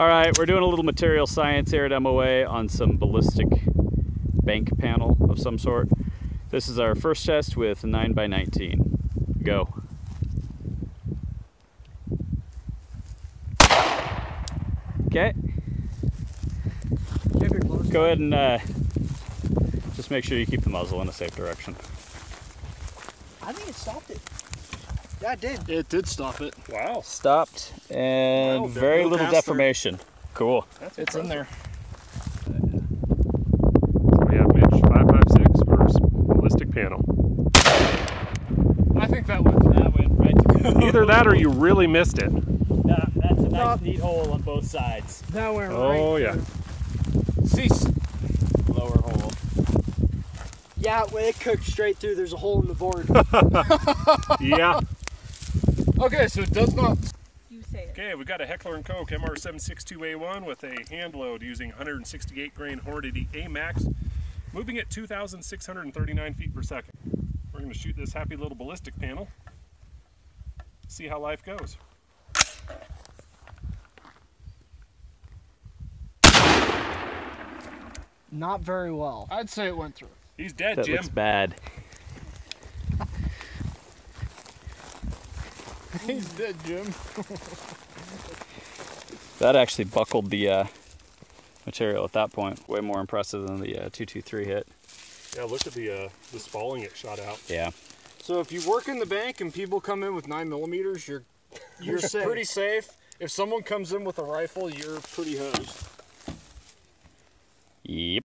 All right, we're doing a little material science here at MOA on some ballistic bank panel of some sort. This is our first test with 9 by 19 Go. Okay. Go ahead and uh, just make sure you keep the muzzle in a safe direction. I think it stopped it. Yeah, it did. It did stop it. Wow. Stopped and Wow, very little pass through. deformation. Cool. That's It's in there. So we have Mitch 556 versus ballistic panel. I think that went. That went right through. Either that or you really missed it. Yeah, that's a nice, Well- neat hole on both sides. That went Oh right yeah. through. See, s- Lower hole. yeah, when it cooked straight through, there's a hole in the board. Yeah. Okay, so it does not. You say it. Okay, we've got a Heckler & Koch MR762A1 with a hand load using 168 grain Hornady A-Max, moving at 2,639 feet per second. We're going to shoot this happy little ballistic panel, see how life goes. Not very well. I'd say it went through. He's dead, That Jim. looks bad. He's dead, Jim. That actually buckled the uh, material at that point. Way more impressive than the uh, 223 hit. Yeah, look at the uh, the spalling it shot out. Yeah. So if you work in the bank and people come in with nine millimeters, you're you're safe. pretty safe. If someone comes in with a rifle, you're pretty hosed. Yep.